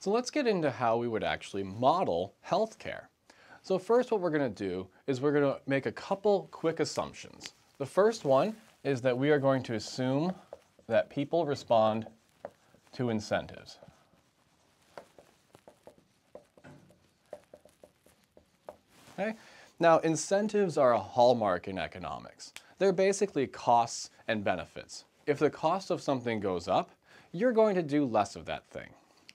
So let's get into how we would actually model healthcare. So first what we're going to do is we're going to make a couple quick assumptions. The first one is that we are going to assume that people respond to incentives. Okay? Now, incentives are a hallmark in economics. They're basically costs and benefits. If the cost of something goes up, you're going to do less of that thing.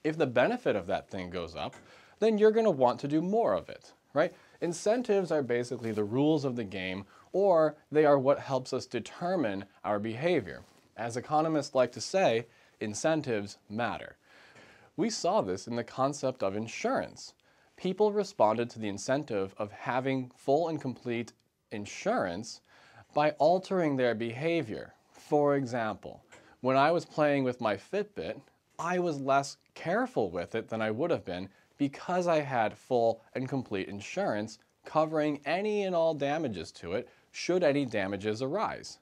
If the benefit of that thing goes up, then you're going to want to do more of it, right? Incentives are basically the rules of the game, or they are what helps us determine our behavior. As economists like to say, incentives matter. We saw this in the concept of insurance. People responded to the incentive of having full and complete insurance by altering their behavior. For example, when I was playing with my Fitbit, I was less careful with it than I would have been because I had full and complete insurance covering any and all damages to it should any damages arise.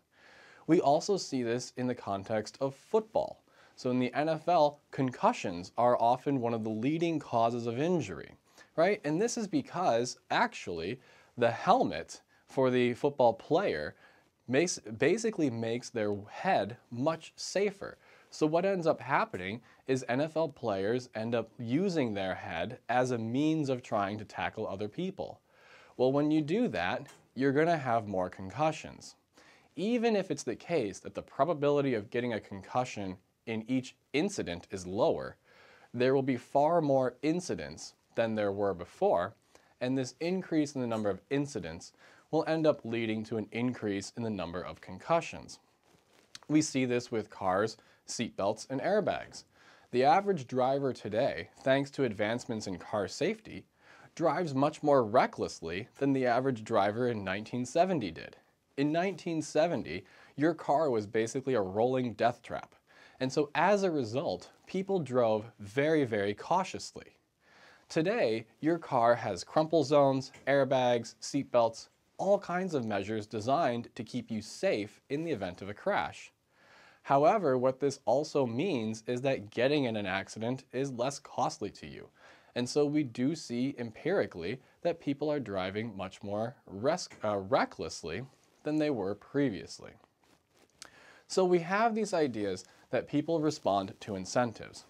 We also see this in the context of football. So in the NFL, concussions are often one of the leading causes of injury, right? And this is because actually the helmet for the football player makes, basically makes their head much safer. So what ends up happening is NFL players end up using their head as a means of trying to tackle other people. Well, when you do that, you're going to have more concussions. Even if it's the case that the probability of getting a concussion in each incident is lower, there will be far more incidents than there were before, and this increase in the number of incidents will end up leading to an increase in the number of concussions. We see this with cars, seatbelts, and airbags. The average driver today, thanks to advancements in car safety, drives much more recklessly than the average driver in 1970 did. In 1970, your car was basically a rolling death trap. And so as a result, people drove very, very cautiously. Today, your car has crumple zones, airbags, seatbelts, all kinds of measures designed to keep you safe in the event of a crash. However, what this also means is that getting in an accident is less costly to you. And so we do see empirically that people are driving much more uh, recklessly than they were previously. So we have these ideas that people respond to incentives.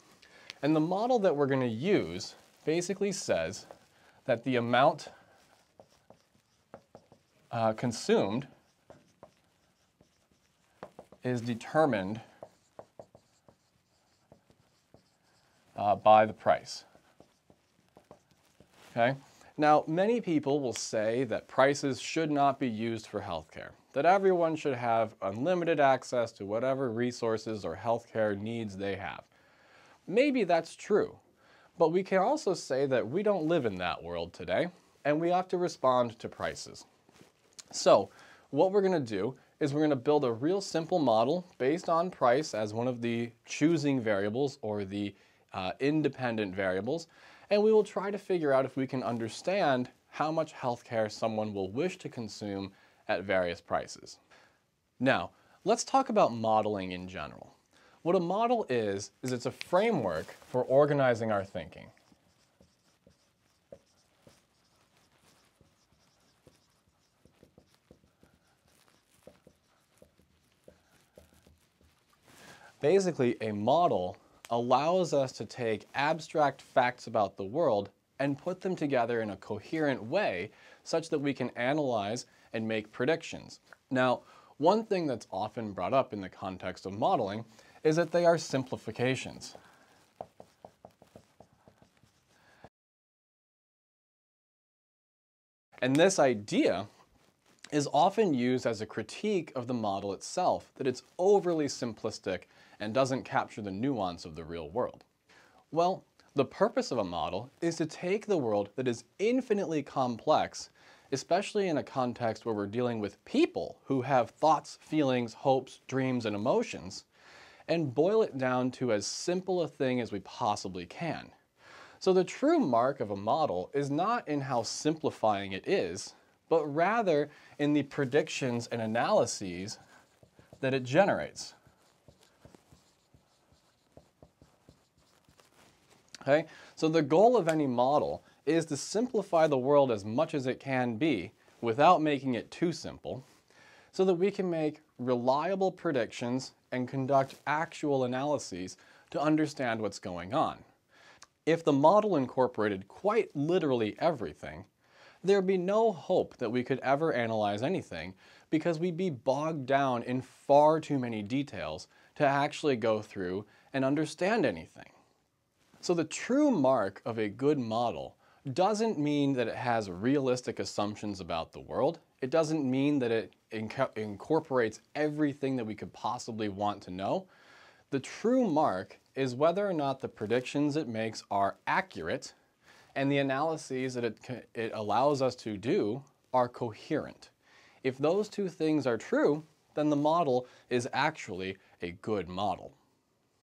And the model that we're going to use basically says that the amount uh, consumed is determined uh, by the price. Okay? Now, many people will say that prices should not be used for healthcare, that everyone should have unlimited access to whatever resources or healthcare needs they have. Maybe that's true, but we can also say that we don't live in that world today, and we have to respond to prices. So, what we're going to do is we're going to build a real simple model based on price as one of the choosing variables or the uh, independent variables, and we will try to figure out if we can understand how much healthcare someone will wish to consume at various prices. Now, let's talk about modeling in general. What a model is, is it's a framework for organizing our thinking. Basically, a model allows us to take abstract facts about the world and put them together in a coherent way such that we can analyze and make predictions. Now, one thing that's often brought up in the context of modeling is that they are simplifications. And this idea is often used as a critique of the model itself, that it's overly simplistic and doesn't capture the nuance of the real world. Well, the purpose of a model is to take the world that is infinitely complex, especially in a context where we're dealing with people who have thoughts, feelings, hopes, dreams, and emotions, and boil it down to as simple a thing as we possibly can. So the true mark of a model is not in how simplifying it is, but rather in the predictions and analyses that it generates. Okay? So the goal of any model is to simplify the world as much as it can be without making it too simple so that we can make reliable predictions and conduct actual analyses to understand what's going on. If the model incorporated quite literally everything, there'd be no hope that we could ever analyze anything because we'd be bogged down in far too many details to actually go through and understand anything. So the true mark of a good model doesn't mean that it has realistic assumptions about the world. It doesn't mean that it inc incorporates everything that we could possibly want to know. The true mark is whether or not the predictions it makes are accurate and the analyses that it, it allows us to do are coherent. If those two things are true, then the model is actually a good model.